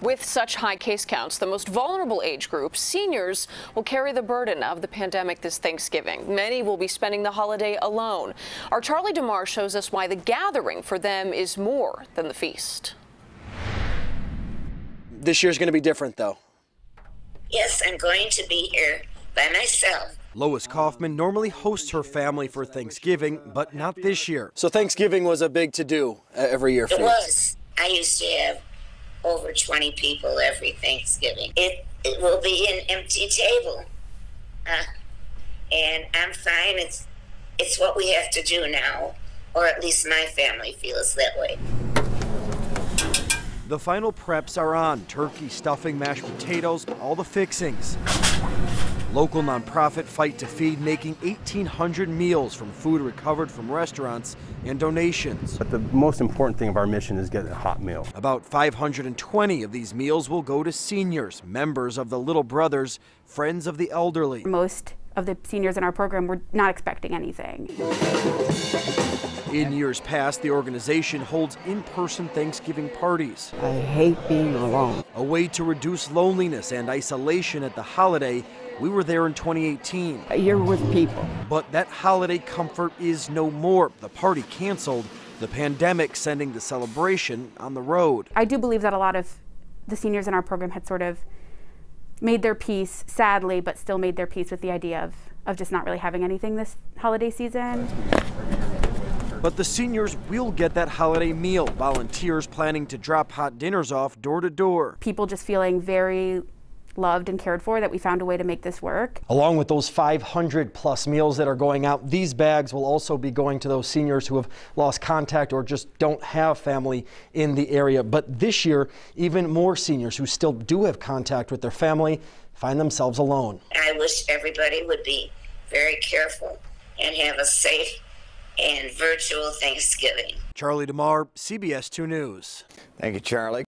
With such high case counts, the most vulnerable age group, seniors, will carry the burden of the pandemic this Thanksgiving. Many will be spending the holiday alone. Our Charlie De Mar shows us why the gathering for them is more than the feast. This year's going to be different, though. Yes, I'm going to be here by myself. Lois Kaufman normally hosts her family for Thanksgiving, but not this year. So Thanksgiving was a big to do uh, every year for It you. was. I used to have over 20 people every Thanksgiving. It, it will be an empty table. Uh, and I'm fine. It's, it's what we have to do now, or at least my family feels that way. The final preps are on turkey, stuffing, mashed potatoes, all the fixings. Local nonprofit Fight to Feed making 1,800 meals from food recovered from restaurants and donations. But the most important thing of our mission is getting a hot meal. About 520 of these meals will go to seniors, members of the Little Brothers, Friends of the Elderly. Most of the seniors in our program were not expecting anything. In years past, the organization holds in person Thanksgiving parties. I hate being alone. A way to reduce loneliness and isolation at the holiday. We were there in 2018. You're with people. But that holiday comfort is no more. The party canceled, the pandemic sending the celebration on the road. I do believe that a lot of the seniors in our program had sort of made their peace, sadly, but still made their peace with the idea of, of just not really having anything this holiday season. But the seniors will get that holiday meal. Volunteers planning to drop hot dinners off door to door. People just feeling very loved and cared for that we found a way to make this work. Along with those 500 plus meals that are going out, these bags will also be going to those seniors who have lost contact or just don't have family in the area. But this year, even more seniors who still do have contact with their family find themselves alone. I wish everybody would be very careful and have a safe and virtual Thanksgiving. Charlie De Mar, CBS 2 News. Thank you, Charlie.